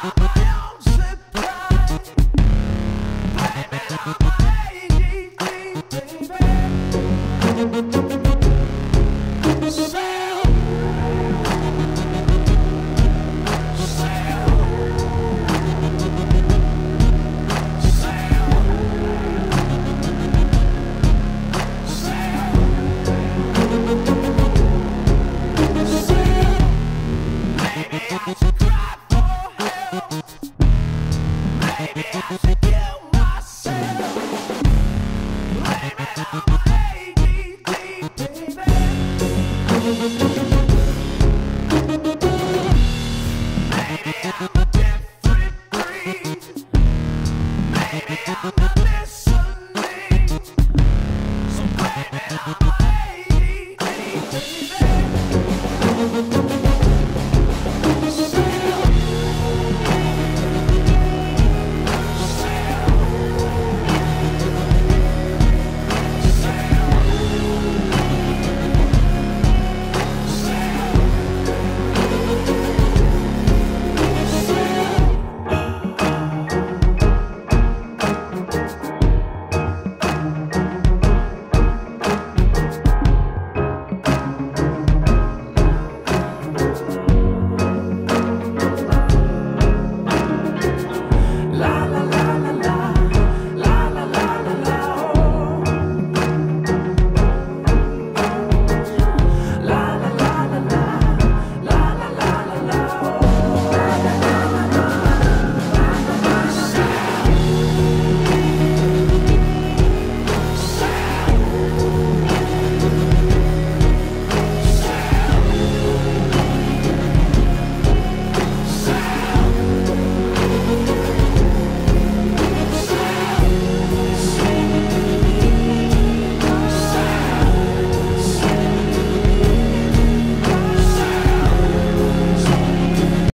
Baby, baby, baby. Thank you. baby.